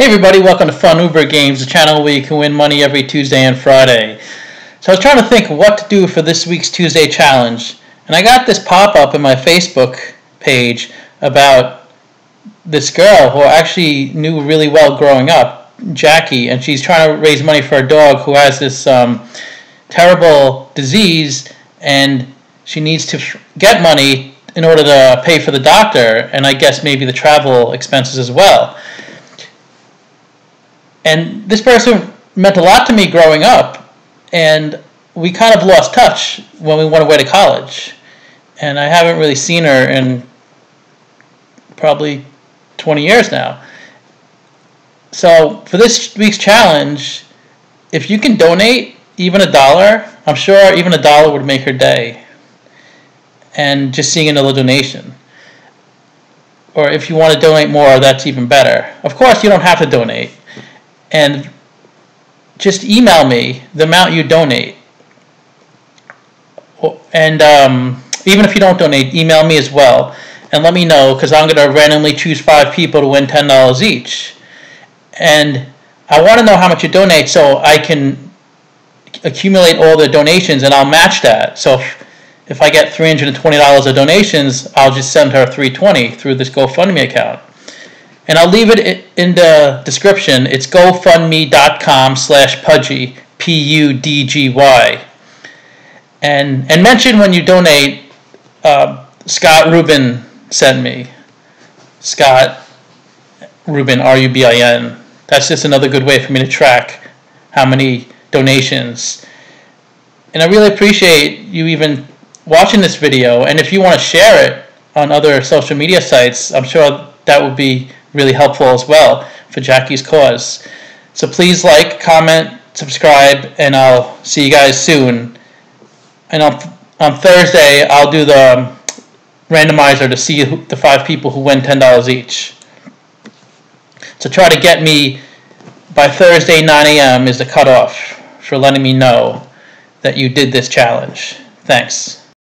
Hey everybody, welcome to Fun Uber Games, the channel where you can win money every Tuesday and Friday. So I was trying to think what to do for this week's Tuesday challenge, and I got this pop-up in my Facebook page about this girl who I actually knew really well growing up, Jackie, and she's trying to raise money for a dog who has this um, terrible disease, and she needs to get money in order to pay for the doctor, and I guess maybe the travel expenses as well and this person meant a lot to me growing up, and we kind of lost touch when we went away to college, and I haven't really seen her in probably 20 years now. So for this week's challenge, if you can donate even a dollar, I'm sure even a dollar would make her day. And just seeing another donation. Or if you want to donate more, that's even better. Of course, you don't have to donate and just email me the amount you donate. And um, even if you don't donate, email me as well and let me know because I'm going to randomly choose five people to win $10 each. And I want to know how much you donate so I can accumulate all the donations and I'll match that. So if, if I get $320 of donations, I'll just send her 320 through this GoFundMe account and I'll leave it in the description. It's gofundme.com slash pudgy, P-U-D-G-Y. And, and mention when you donate, uh, Scott Rubin sent me. Scott Rubin, R-U-B-I-N. That's just another good way for me to track how many donations. And I really appreciate you even watching this video. And if you want to share it on other social media sites, I'm sure that would be really helpful as well for Jackie's cause. So please like, comment, subscribe, and I'll see you guys soon. And on, on Thursday, I'll do the um, randomizer to see the five people who win $10 each. So try to get me by Thursday 9 a.m. is the cutoff for letting me know that you did this challenge. Thanks.